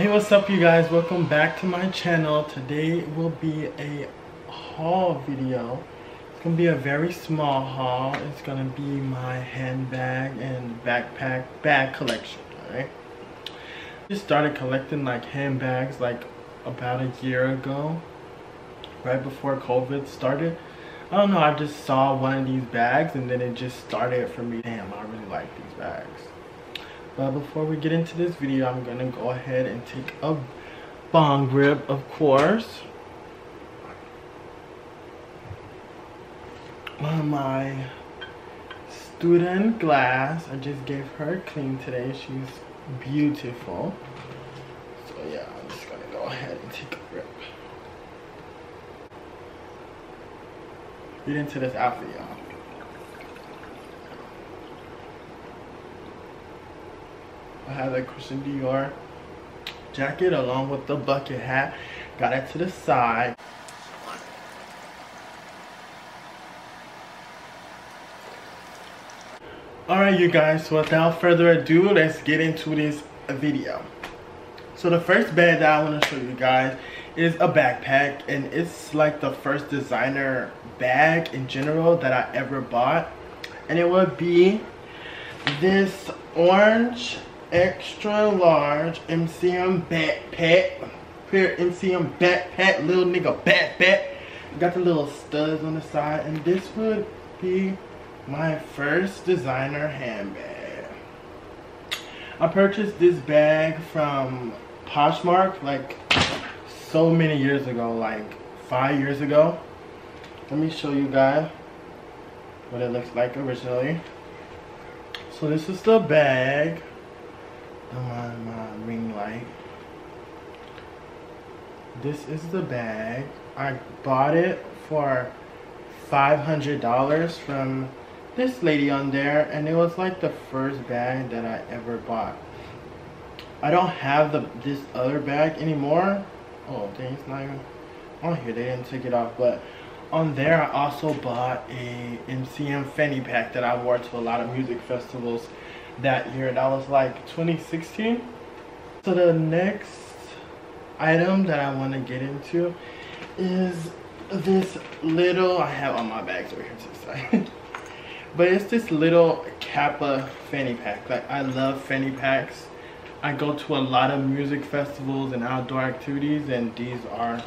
Hey, what's up you guys? Welcome back to my channel. Today will be a haul video. It's gonna be a very small haul. It's gonna be my handbag and backpack bag collection, alright? Just started collecting like handbags like about a year ago, right before COVID started. I don't know, I just saw one of these bags and then it just started for me. Damn, I really like these bags. But before we get into this video, I'm gonna go ahead and take a bong rip, of course. My student glass. I just gave her a clean today. She's beautiful. So yeah, I'm just gonna go ahead and take a rip. Get into this outfit, y'all. I have a Christian Dior jacket along with the bucket hat. Got it to the side. Alright you guys, without further ado, let's get into this video. So the first bag that I want to show you guys is a backpack and it's like the first designer bag in general that I ever bought. And it would be this orange extra large MCM backpack. Here, MCM backpack, little nigga backpack. Got the little studs on the side, and this would be my first designer handbag. I purchased this bag from Poshmark like so many years ago, like five years ago. Let me show you guys what it looks like originally. So this is the bag my, my ring light. This is the bag. I bought it for $500 from this lady on there and it was like the first bag that I ever bought. I don't have the this other bag anymore. Oh dang, it's not even on here. They didn't take it off, but on there I also bought a MCM fanny pack that I wore to a lot of music festivals that year. That was like 2016. So the next item that I want to get into is this little, I have on my bags over here to the but it's this little Kappa fanny pack. Like I love fanny packs. I go to a lot of music festivals and outdoor activities and these are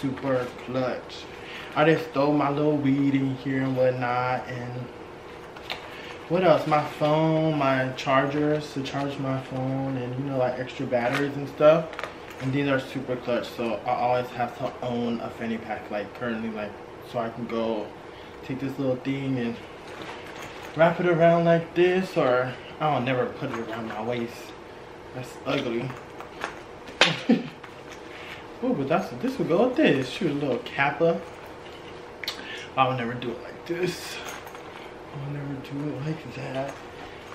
super clutch. I just throw my little weed in here and whatnot and what else? My phone my chargers to charge my phone and you know like extra batteries and stuff. And these are super clutch so i always have to own a fanny pack like currently like so i can go take this little thing and wrap it around like this or i'll never put it around my waist. That's ugly. Oh but that's this would go with this. Shoot a little kappa. I'll never do it like this I'll never do it like that.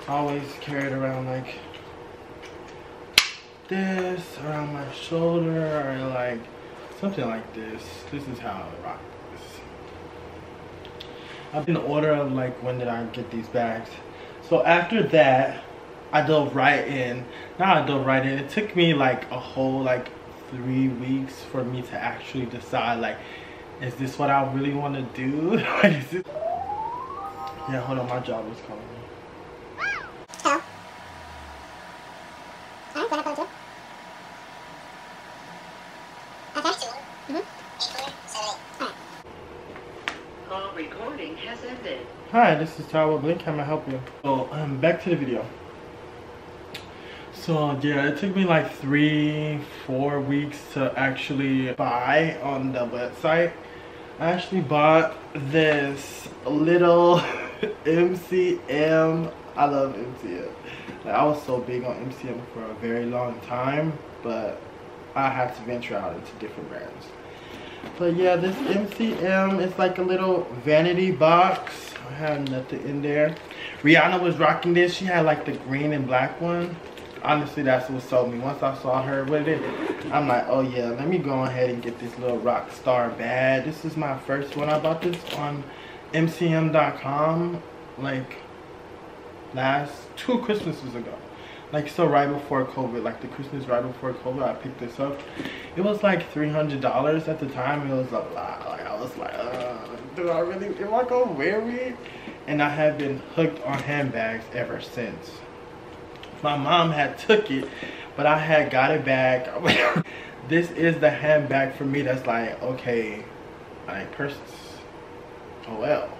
I always carry it around like this, around my shoulder, or like something like this. This is how I rock this. I've been order of like when did I get these bags. So after that, I dove right in. Now I dove right in. It took me like a whole like three weeks for me to actually decide like, is this what I really want to do? like, is this yeah, hold on, my job is calling me. Hello. Alright, go ahead, Okay. Mm-hmm. recording has ended. Hi, this is Tower Blink. How may I help you? So, um, back to the video. So yeah, it took me like three, four weeks to actually buy on the website. I actually bought this little MCM. I love MCM. Like, I was so big on MCM for a very long time, but I had to venture out into different brands. But yeah, this MCM is like a little vanity box. I have nothing in there. Rihanna was rocking this. She had like the green and black one. Honestly, that's what sold me. Once I saw her with it, I'm like, oh yeah, let me go ahead and get this little rock star bag. This is my first one. I bought this on mcm.com like last two Christmases ago. like so right before COVID, like the Christmas right before COVID, I picked this up. It was like three hundred dollars at the time. It was a lot. Like I was like, do I really? Am I gonna wear it? And I have been hooked on handbags ever since. My mom had took it, but I had got it back. this is the handbag for me. That's like okay, like purses. Oh well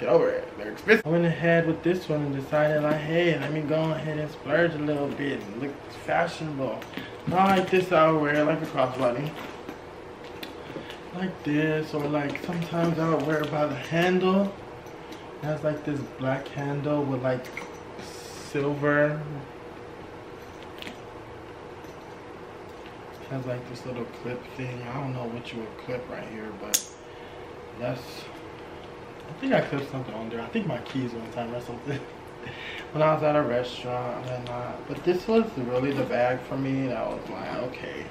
get over it. They're expensive. I went ahead with this one and decided like, hey, let me go ahead and splurge a little bit and look fashionable. Not like this I would wear like a crossbody. Like this, or like sometimes I would wear by the handle. It has like this black handle with like silver. It has like this little clip thing. I don't know what you would clip right here, but that's I think I clipped something on there. I think my keys one time or something. when I was at a restaurant and uh, but this was really the bag for me. That was like, okay.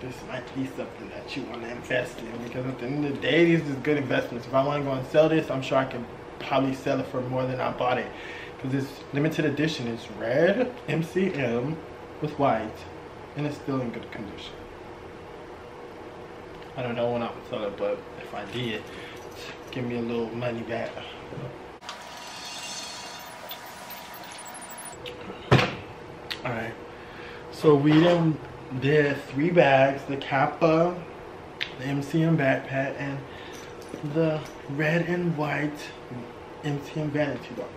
This might be something that you want to invest in because at the end of the day, these is good investments. If I want to go and sell this, I'm sure I can probably sell it for more than I bought it. Because this limited edition is red MCM with white and it's still in good condition. I don't know when I would sell it, but if I did, give me a little money back. Alright, so we then did three bags, the Kappa, the MCM backpack, and the red and white MCM vanity box.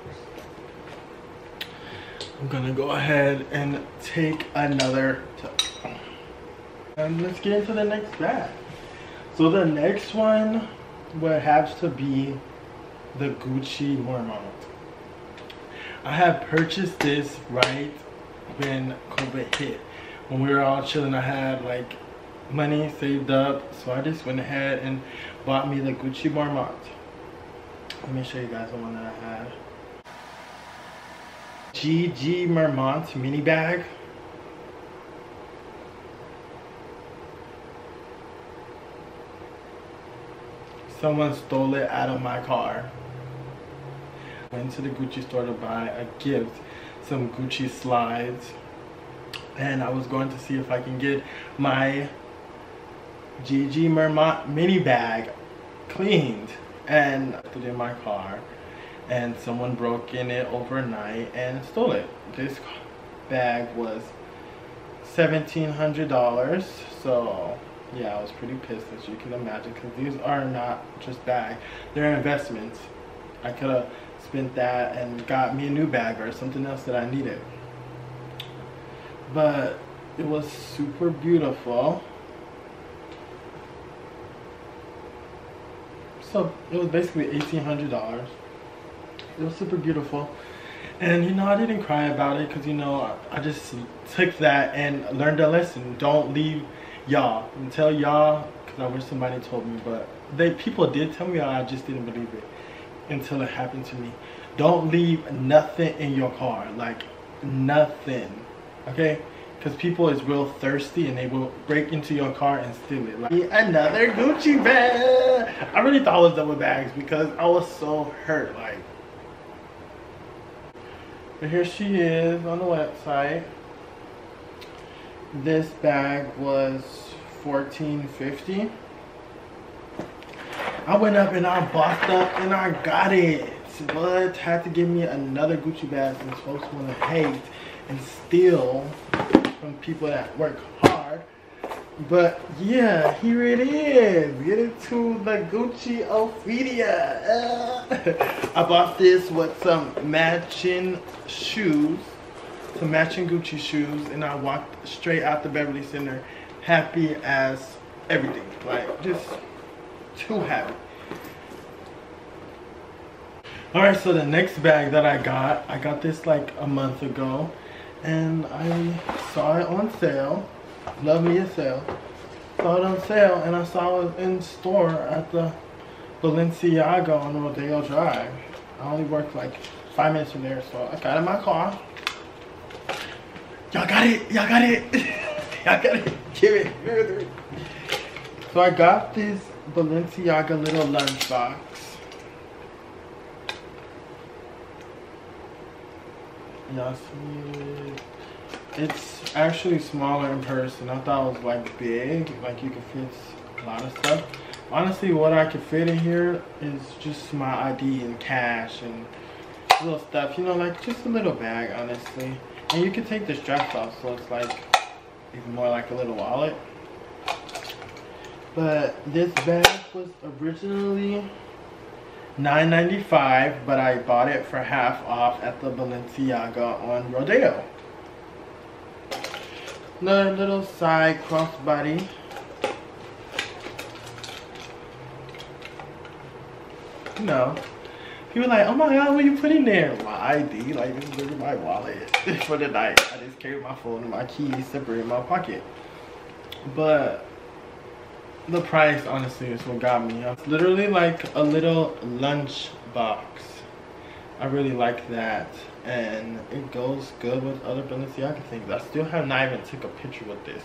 I'm gonna go ahead and take another and let's get into the next bag. So the next one what has to be the Gucci Marmont. I have purchased this right when COVID hit. When we were all chilling, I had like money saved up, so I just went ahead and bought me the Gucci Marmont. Let me show you guys the one that I had. GG Marmont mini bag. Someone stole it out of my car. Went to the Gucci store to buy a gift, some Gucci slides. And I was going to see if I can get my GG Marmont mini bag cleaned and I put it in my car. And someone broke in it overnight and stole it. This bag was $1,700. So yeah, I was pretty pissed as you can imagine because these are not just bags, they're investments. I could have spent that and got me a new bag or something else that I needed. But it was super beautiful. So it was basically $1,800. It was super beautiful. And you know, I didn't cry about it because you know, I just took that and learned a lesson. Don't leave y'all. And tell y'all because I wish somebody told me but they people did tell me I just didn't believe it until it happened to me. Don't leave nothing in your car like nothing okay? Because people is real thirsty and they will break into your car and steal it. Like another Gucci bag. I really thought it was double bags because I was so hurt like. But here she is on the website this bag was 14.50 I went up and I bought up and I got it. But had to give me another Gucci bag since folks want to hate and steal from people that work hard. But yeah here it is. Get into the Gucci Ophidia I bought this with some matching shoes some matching Gucci shoes, and I walked straight out the Beverly Center happy as everything. Like, just too happy. Alright, so the next bag that I got, I got this like a month ago, and I saw it on sale. Love me a sale. Saw it on sale, and I saw it in store at the Balenciaga on Rodeo Drive. I only worked like five minutes from there, so I got in my car, Y'all got it. Y'all got it. Y'all got it. Give it. So I got this Balenciaga little lunchbox. Y'all see it? It's actually smaller in person. I thought it was like big, like you could fit a lot of stuff. Honestly, what I could fit in here is just my ID and cash and little stuff. You know, like just a little bag, honestly. And you can take this dress off, so it's like even more like a little wallet. But this bag was originally $9.95, but I bought it for half off at the Balenciaga on Rodeo. Another little side crossbody. You know, people like, oh my god, what you putting there? My ID, like this is literally my wallet for the night. I just carry my phone and my keys separate in my pocket. But the price honestly is what got me. It's literally like a little lunch box. I really like that. And it goes good with other Balenciaga things. I still have not even took a picture with this.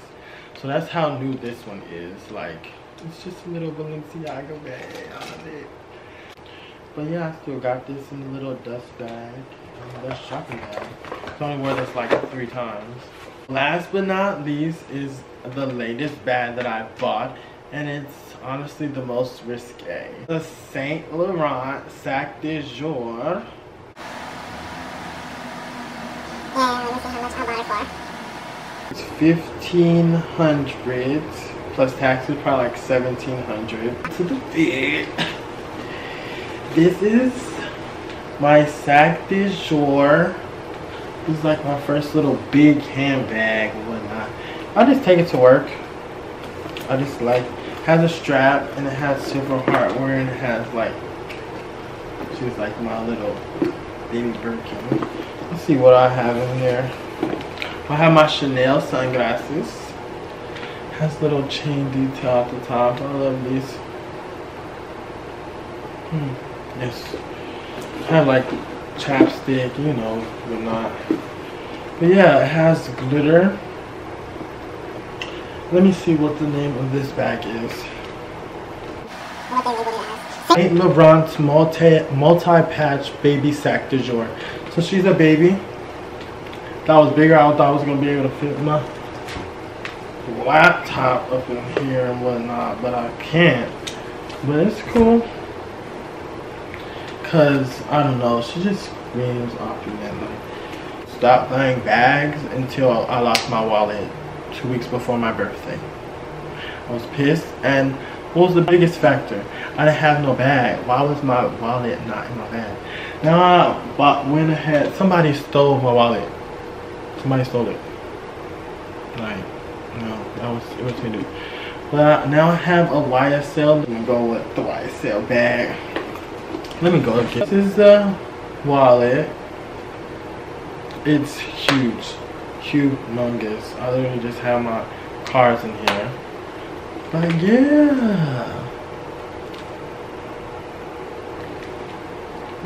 So that's how new this one is. Like, it's just a little Balenciaga bag on it. But yeah, I still got this in a little dust bag. Um, dust shopping bag. I only wore this like three times. Last but not least is the latest bag that I bought and it's honestly the most risque. The Saint Laurent Sac de Jour. And let me see how much I bought it for. It's fifteen hundred plus taxes, probably like seventeen hundred. To the bed. This is my Sac de Jour. This is like my first little big handbag and whatnot. I just take it to work. I just like has a strap and it has silver hardware and it has like she's like my little baby Birkin. Let's see what I have in here. I have my Chanel sunglasses. Has little chain detail at the top. I love these. Hmm. Yes. I have like chapstick, you know, but not. But yeah, it has glitter. Let me see what the name of this bag is. Saint Laurent's multi multi patch baby sac de jour. So she's a baby. That was bigger. I thought I was gonna be able to fit my laptop up in here and whatnot, but I can't. But it's cool. Cause I don't know, she just screams opulent. Like, stop buying bags until I lost my wallet two weeks before my birthday. I was pissed and what was the biggest factor? I didn't have no bag. Why was my wallet not in my bag? Now I bought, went ahead, somebody stole my wallet. Somebody stole it. Like, no, that was, it was me dude. But now I have a YSL. I'm gonna go with the YSL bag. Let me go again. This is the wallet. It's huge humongous. I literally just have my cards in here. But yeah.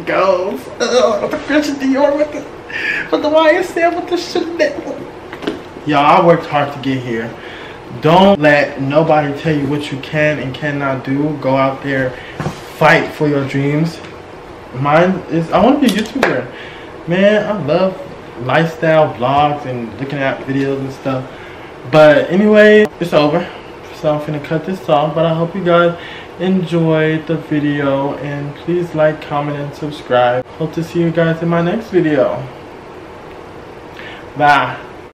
Goes. Uh, the Dior with the, with the YSL with the Chanel. Y'all, I worked hard to get here. Don't let nobody tell you what you can and cannot do. Go out there, fight for your dreams. Mine is, I want to be a YouTuber. Man, I love lifestyle vlogs and looking at videos and stuff. But anyway, it's over. So I'm gonna cut this off. But I hope you guys enjoyed the video. And please like, comment, and subscribe. Hope to see you guys in my next video. Bye.